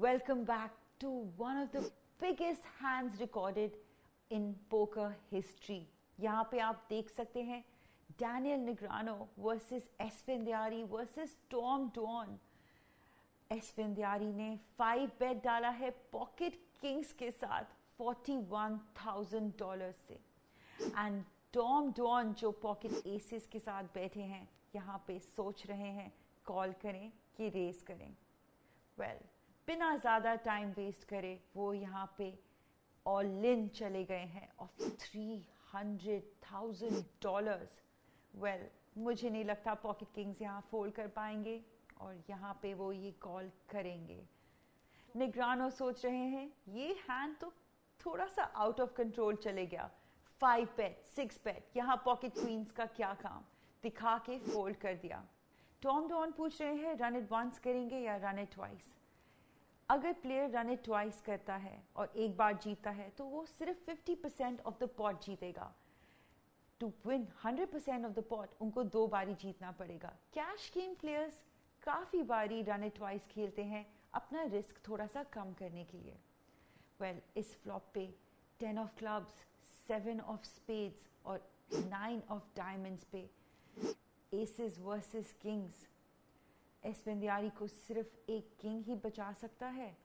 Welcome back to one of the biggest hands recorded in poker history. यहाँ पे आप देख सकते हैं Daniel Negreanu versus Esfandiari versus Tom Dwan Esfandiari ने फाइव बेट डाला है पॉकेट किंग्स के साथ फोर्टी वन थाउज़ेंड डॉलर से. एंड टॉम डॉन जो पॉकेट एसिस के साथ बैठे हैं यहाँ पे सोच रहे हैं कॉल करें कि रेस करें. वेल well, बिना ज़्यादा टाइम वेस्ट करे वो यहाँ पे ऑल इन चले गए हैं of three hundred thousand dollars well मुझे नहीं लगता पॉकेट किंग्स यहाँ फोल्ड कर पाएँगे और यहाँ पे वो ये कॉल करेंगे। निगरानो सोच रहे हैं, ये हैंड तो थोड़ा सा आउट ऑफ़ कंट्रोल चले गया। फाइव पेट सिक्स पेट यहाँ पॉकेट क्वींस का क्या काम? दिखा के फोल्ड कर दिया। टॉम डॉन पूछ रहे हैं रन इट करेंगे या रन इट अगर प्लेयर रन इट ट्वाइस करता है और एक बार जीतता है तो वो सिर्फ़ 50 परसेंट ऑफ़ द पॉट जीतेगा। To win 100 percent of the pot उनको दो बारी जीतना पड़ेगा। कैश गेम प्लेयर्स काफ़ी बारी रन इट ट्वाइस खेलते हैं अपना रिस्क थोड़ा सा कम करने के लिए। वेल well, इस फ्लॉप पे ten of clubs seven of spades और नाइन ऑफ़ डायमंड्स पे एसेस वर्सेस किंग्स एसपेंदियारी को सिर्फ़ एक किंग ही बचा सकता है।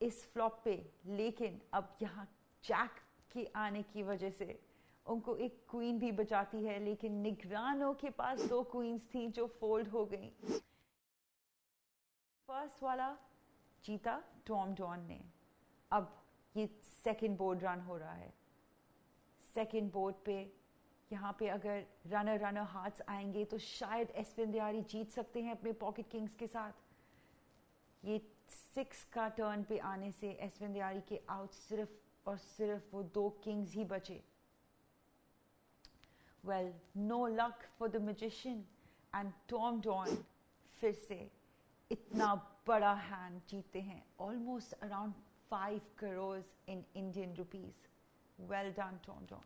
इस फ्लॉप पे, लेकिन अब यहाँ जैक के आने की वजह से उनको एक क्वीन भी बचाती है, लेकिन निगरानों के पास दो क्वींस थी जो फोल्ड हो गई। फ़र्स्ट वाला जीता टॉम डॉन ने। अब ये सेकंड बोर्ड रन हो रहा है। सेकंड बोर्ड पे यहाँ पे अगर रनर रनर हार्ट्स आएँगे तो शायद एस एसपिंदियारी जीत सकते हैं अपने पॉकेट किंग्स के साथ। ये सिक्स का टर्न पे आने से एस एसपिंदियारी के आउट सिर्फ़ और सिर्फ़ वो दो किंग्स ही बचे। Well no luck for the magician and Tom Dwan फिर से इतना बड़ा हैंड जीते हैं। Almost around five crore in Indian rupees well done Tom Dwan